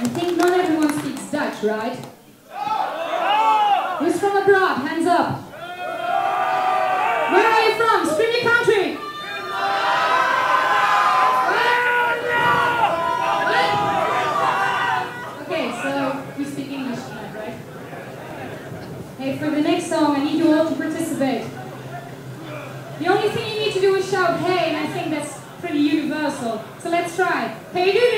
I think not everyone speaks Dutch, right? Who's from abroad? Hands up. Where are you from? Scream your country. What? Okay, so you speak English tonight, right? Hey, for the next song, I need you all to participate. The only thing you need to do is shout hey, and I think that's pretty universal. So let's try. You do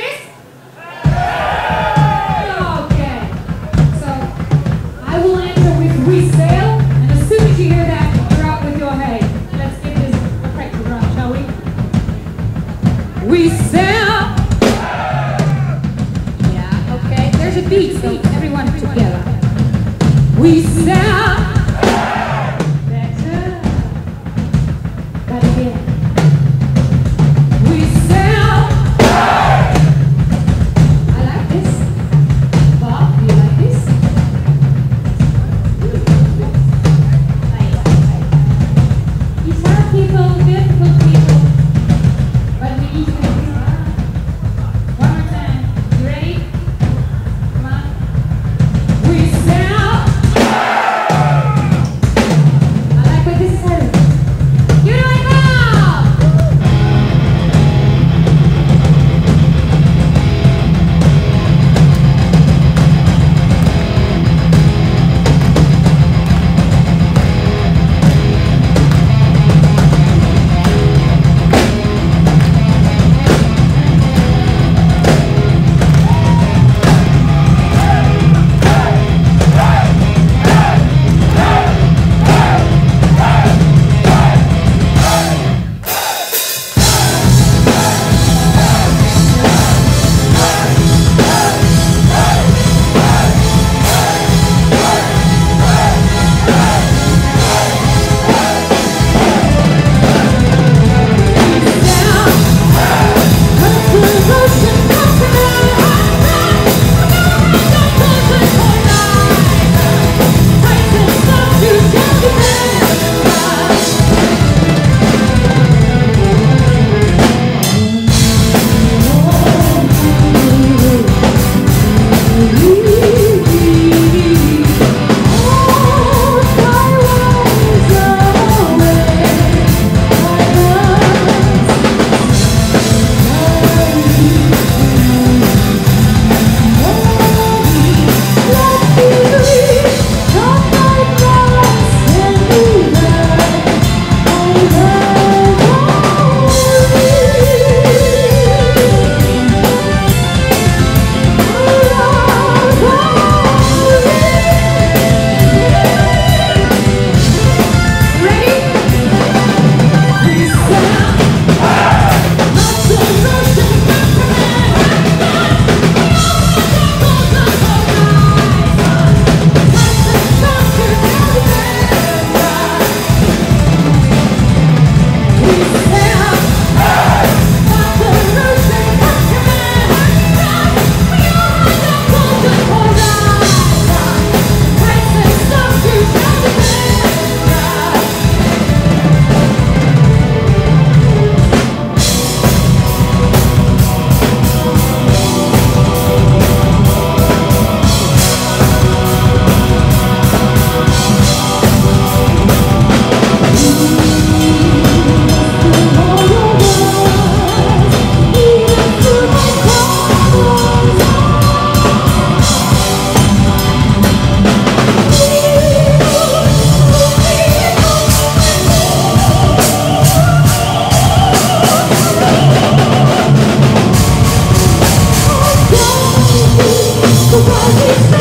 Thank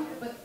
jump, but